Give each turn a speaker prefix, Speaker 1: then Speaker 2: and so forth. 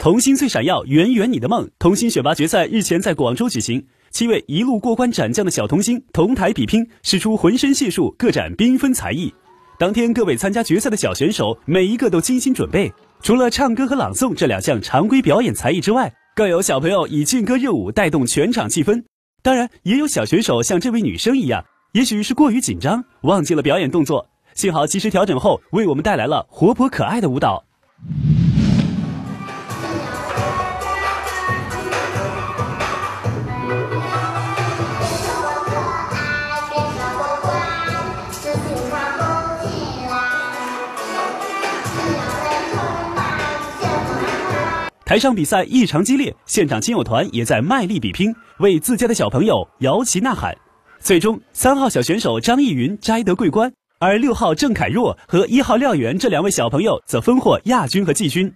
Speaker 1: 童星最闪耀，圆圆你的梦。童星选拔决赛日前在广州举行，七位一路过关斩将的小童星同台比拼，使出浑身解数，各展缤纷才艺。当天，各位参加决赛的小选手每一个都精心准备，除了唱歌和朗诵这两项常规表演才艺之外，更有小朋友以劲歌热舞带动全场气氛。当然，也有小选手像这位女生一样，也许是过于紧张，忘记了表演动作，幸好及时调整后，为我们带来了活泼可爱的舞蹈。台上比赛异常激烈，现场亲友团也在卖力比拼，为自家的小朋友摇旗呐喊。最终，三号小选手张艺云摘得桂冠，而六号郑凯若和一号廖源这两位小朋友则分获亚军和季军。